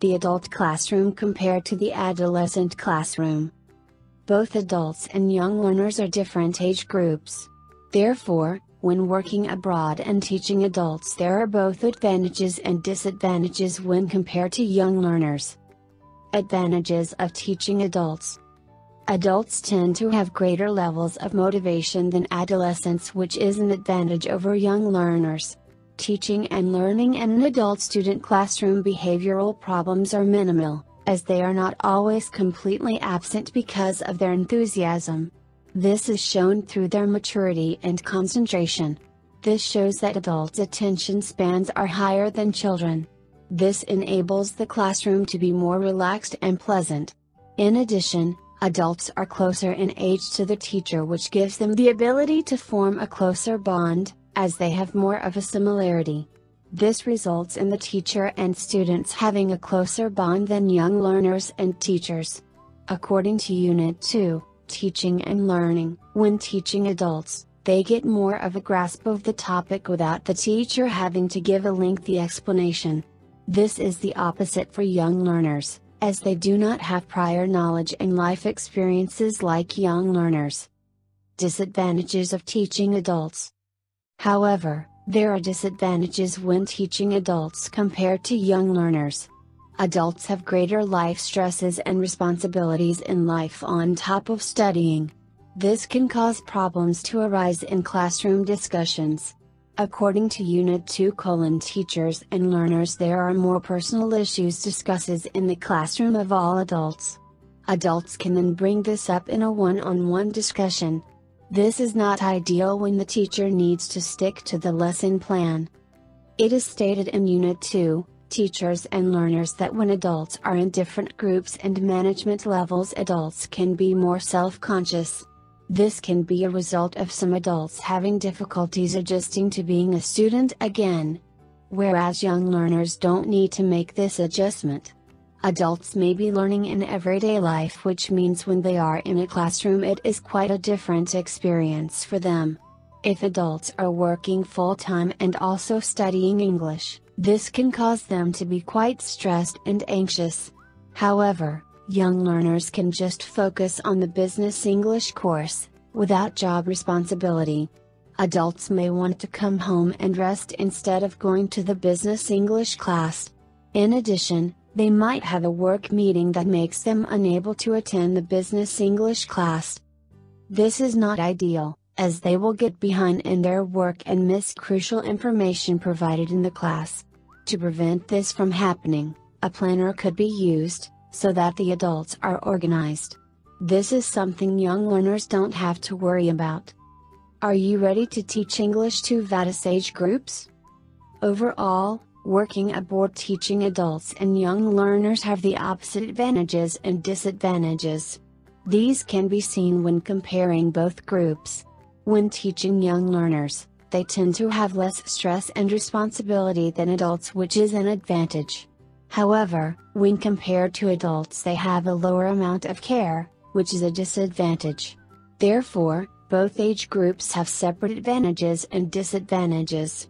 the adult classroom compared to the adolescent classroom. Both adults and young learners are different age groups. Therefore, when working abroad and teaching adults there are both advantages and disadvantages when compared to young learners. Advantages of teaching adults Adults tend to have greater levels of motivation than adolescents, which is an advantage over young learners. Teaching and learning in an adult student classroom behavioral problems are minimal, as they are not always completely absent because of their enthusiasm. This is shown through their maturity and concentration. This shows that adults' attention spans are higher than children. This enables the classroom to be more relaxed and pleasant. In addition, adults are closer in age to the teacher, which gives them the ability to form a closer bond, as they have more of a similarity. This results in the teacher and students having a closer bond than young learners and teachers. According to Unit 2, Teaching and Learning, when teaching adults, they get more of a grasp of the topic without the teacher having to give a lengthy explanation. This is the opposite for young learners, as they do not have prior knowledge and life experiences like young learners. Disadvantages of teaching adults. However, there are disadvantages when teaching adults compared to young learners. Adults have greater life stresses and responsibilities in life on top of studying. This can cause problems to arise in classroom discussions. According to Unit 2 colon teachers and learners there are more personal issues discusses in the classroom of all adults. Adults can then bring this up in a one-on-one -on -one discussion. This is not ideal when the teacher needs to stick to the lesson plan. It is stated in Unit 2, teachers and learners that when adults are in different groups and management levels adults can be more self-conscious. This can be a result of some adults having difficulties adjusting to being a student again. Whereas young learners don't need to make this adjustment. Adults may be learning in everyday life, which means when they are in a classroom, it is quite a different experience for them. If adults are working full time and also studying English, this can cause them to be quite stressed and anxious. However, young learners can just focus on the business English course, without job responsibility. Adults may want to come home and rest instead of going to the business English class. In addition, they might have a work meeting that makes them unable to attend the business English class. This is not ideal, as they will get behind in their work and miss crucial information provided in the class. To prevent this from happening, a planner could be used, so that the adults are organized. This is something young learners don't have to worry about. Are you ready to teach English to VADIS age groups? Overall, working aboard teaching adults and young learners have the opposite advantages and disadvantages. These can be seen when comparing both groups. When teaching young learners, they tend to have less stress and responsibility than adults, which is an advantage. However, when compared to adults, they have a lower amount of care, which is a disadvantage. Therefore, both age groups have separate advantages and disadvantages.